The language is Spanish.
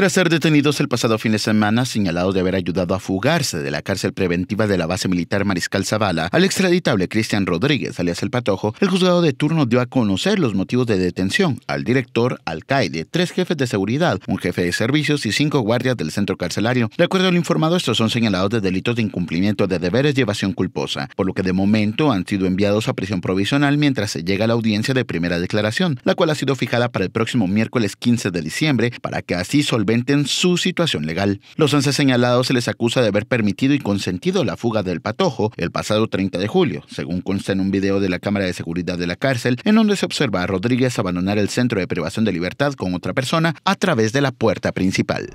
Tras ser detenidos el pasado fin de semana, señalados de haber ayudado a fugarse de la cárcel preventiva de la base militar Mariscal Zavala al extraditable Cristian Rodríguez, alias El Patojo, el juzgado de turno dio a conocer los motivos de detención al director, alcaide, tres jefes de seguridad, un jefe de servicios y cinco guardias del centro carcelario. De acuerdo al informado, estos son señalados de delitos de incumplimiento de deberes y evasión culposa, por lo que de momento han sido enviados a prisión provisional mientras se llega a la audiencia de primera declaración, la cual ha sido fijada para el próximo miércoles 15 de diciembre para que así solvente en su situación legal. Los 11 señalados se les acusa de haber permitido y consentido la fuga del patojo el pasado 30 de julio, según consta en un video de la cámara de seguridad de la cárcel, en donde se observa a Rodríguez abandonar el centro de privación de libertad con otra persona a través de la puerta principal.